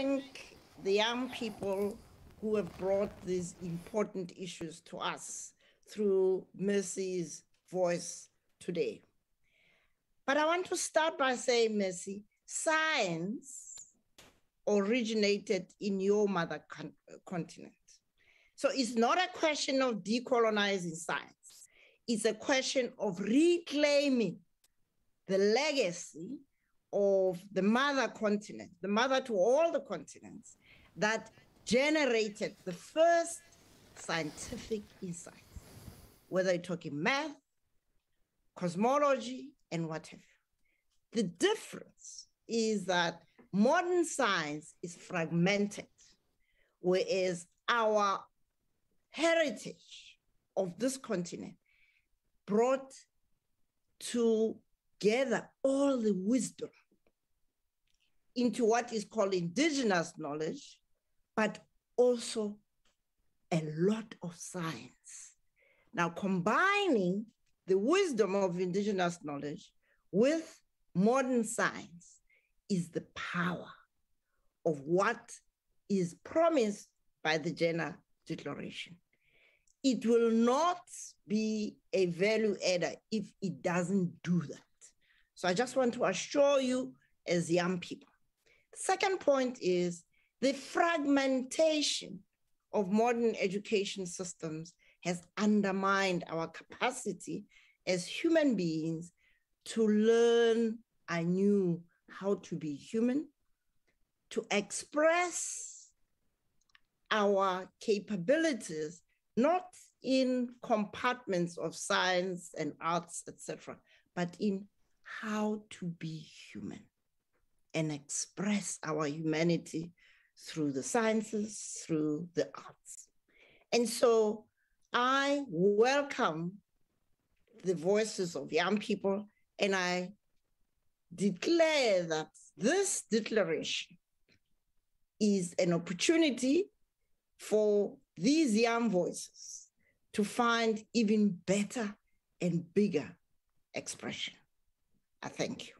thank the young people who have brought these important issues to us through Mercy's voice today. But I want to start by saying, Mercy, science originated in your mother con- continent. So it's not a question of decolonizing science, it's a question of reclaiming the legacy of the mother continent, the mother to all the continents that generated the first scientific insights, whether you're talking math, cosmology, and whatever. The difference is that modern science is fragmented, whereas our heritage of this continent brought together all the wisdom into what is called indigenous knowledge, but also a lot of science. Now, combining the wisdom of indigenous knowledge with modern science is the power of what is promised by the Jena Declaration. It will not be a value adder if it doesn't do that. So I just want to assure you, as young people. Second point is the fragmentation of modern education systems has undermined our capacity as human beings to learn anew how to be human, to express our capabilities, not in compartments of science and arts, etc., but in how to be human and express our humanity through the sciences, through the arts. And so I welcome the voices of young people and I declare that this declaration is an opportunity for these young voices to find even better and bigger expression. I thank you.